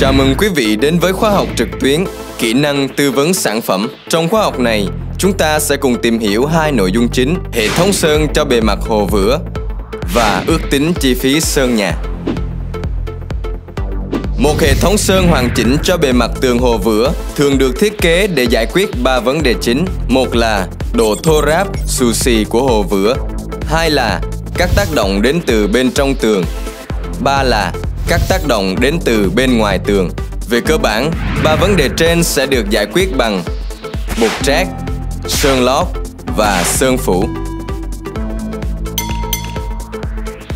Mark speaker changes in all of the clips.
Speaker 1: Chào mừng quý vị đến với khóa học trực tuyến Kỹ năng tư vấn sản phẩm. Trong khóa học này, chúng ta sẽ cùng tìm hiểu hai nội dung chính: hệ thống sơn cho bề mặt hồ vữa và ước tính chi phí sơn nhà. Một hệ thống sơn hoàn chỉnh cho bề mặt tường hồ vữa thường được thiết kế để giải quyết ba vấn đề chính. Một là độ thô ráp, xù xì của hồ vữa. Hai là các tác động đến từ bên trong tường. Ba là các tác động đến từ bên ngoài tường. Về cơ bản, ba vấn đề trên sẽ được giải quyết bằng bột trát, sơn lót và sơn phủ.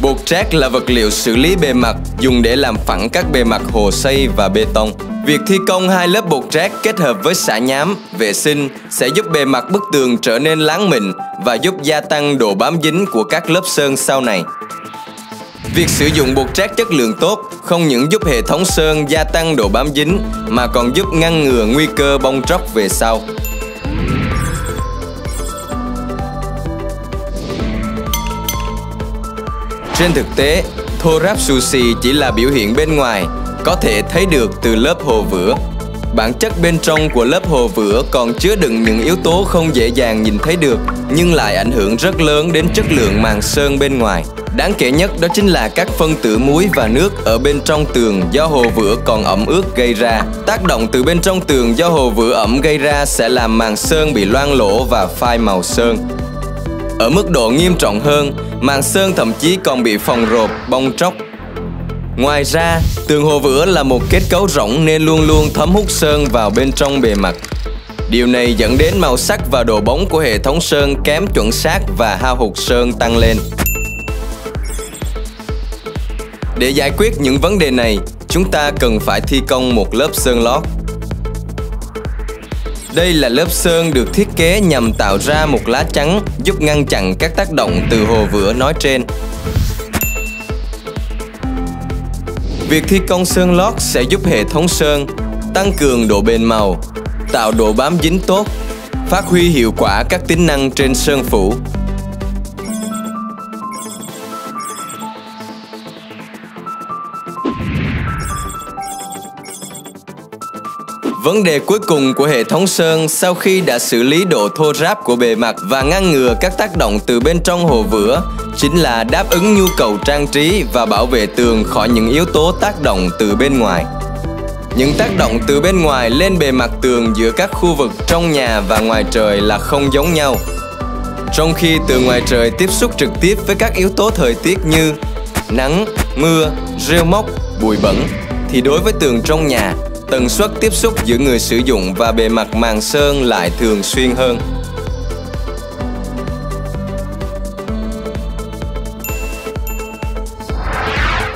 Speaker 1: Bột trát là vật liệu xử lý bề mặt dùng để làm phẳng các bề mặt hồ xây và bê tông. Việc thi công hai lớp bột trát kết hợp với xả nhám, vệ sinh sẽ giúp bề mặt bức tường trở nên láng mịn và giúp gia tăng độ bám dính của các lớp sơn sau này. Việc sử dụng bột trát chất lượng tốt không những giúp hệ thống sơn gia tăng độ bám dính mà còn giúp ngăn ngừa nguy cơ bong tróc về sau. Trên thực tế, thô ráp sushi chỉ là biểu hiện bên ngoài, có thể thấy được từ lớp hồ vữa. Bản chất bên trong của lớp hồ vữa còn chứa đựng những yếu tố không dễ dàng nhìn thấy được nhưng lại ảnh hưởng rất lớn đến chất lượng màng sơn bên ngoài. Đáng kể nhất đó chính là các phân tử muối và nước ở bên trong tường do hồ vữa còn ẩm ướt gây ra. Tác động từ bên trong tường do hồ vữa ẩm gây ra sẽ làm màng sơn bị loang lỗ và phai màu sơn. Ở mức độ nghiêm trọng hơn, màng sơn thậm chí còn bị phồng rộp, bong tróc. Ngoài ra, tường hồ vữa là một kết cấu rỗng nên luôn luôn thấm hút sơn vào bên trong bề mặt. Điều này dẫn đến màu sắc và độ bóng của hệ thống sơn kém chuẩn xác và hao hụt sơn tăng lên. Để giải quyết những vấn đề này, chúng ta cần phải thi công một lớp sơn lót. Đây là lớp sơn được thiết kế nhằm tạo ra một lá chắn giúp ngăn chặn các tác động từ hồ vữa nói trên. Việc thi công sơn lót sẽ giúp hệ thống sơn tăng cường độ bền màu, tạo độ bám dính tốt, phát huy hiệu quả các tính năng trên sơn phủ. Vấn đề cuối cùng của hệ thống sơn sau khi đã xử lý độ thô ráp của bề mặt và ngăn ngừa các tác động từ bên trong hồ vữa chính là đáp ứng nhu cầu trang trí và bảo vệ tường khỏi những yếu tố tác động từ bên ngoài. Những tác động từ bên ngoài lên bề mặt tường giữa các khu vực trong nhà và ngoài trời là không giống nhau. Trong khi tường ngoài trời tiếp xúc trực tiếp với các yếu tố thời tiết như nắng, mưa, rêu mốc, bụi bẩn thì đối với tường trong nhà tần suất tiếp xúc giữa người sử dụng và bề mặt màng sơn lại thường xuyên hơn.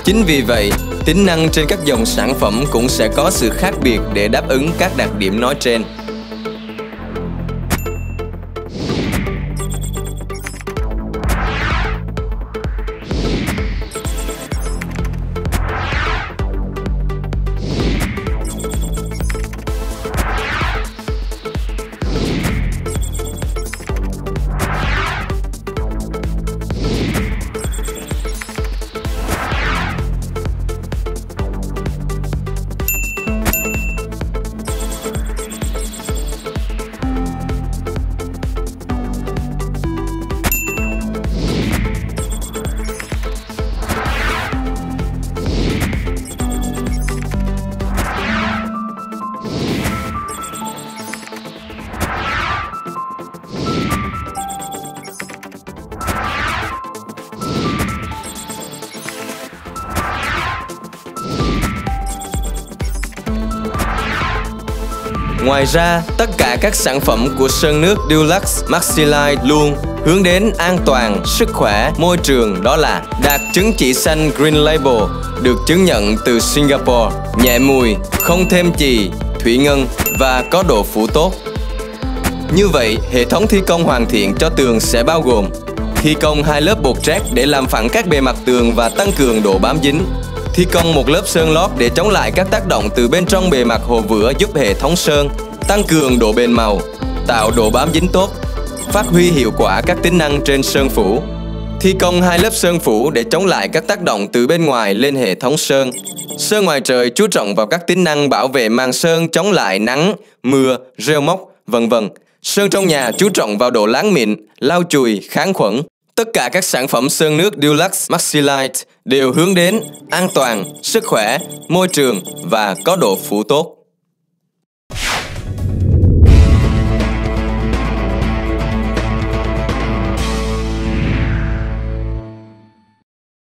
Speaker 1: Chính vì vậy, tính năng trên các dòng sản phẩm cũng sẽ có sự khác biệt để đáp ứng các đặc điểm nói trên. Ngoài ra, tất cả các sản phẩm của sơn nước Dulux Maxilite luôn hướng đến an toàn, sức khỏe, môi trường đó là đạt chứng chỉ xanh Green Label, được chứng nhận từ Singapore, nhẹ mùi, không thêm chì, thủy ngân và có độ phủ tốt. Như vậy, hệ thống thi công hoàn thiện cho tường sẽ bao gồm thi công hai lớp bột trát để làm phẳng các bề mặt tường và tăng cường độ bám dính, thi công một lớp sơn lót để chống lại các tác động từ bên trong bề mặt hồ vữa giúp hệ thống sơn tăng cường độ bền màu, tạo độ bám dính tốt, phát huy hiệu quả các tính năng trên sơn phủ. Thi công hai lớp sơn phủ để chống lại các tác động từ bên ngoài lên hệ thống sơn. Sơn ngoài trời chú trọng vào các tính năng bảo vệ màng sơn chống lại nắng, mưa, rêu mốc vân vân. Sơn trong nhà chú trọng vào độ láng mịn, lau chùi, kháng khuẩn. Tất cả các sản phẩm sơn nước Dulux Maxilite đều hướng đến an toàn, sức khỏe, môi trường và có độ phủ tốt.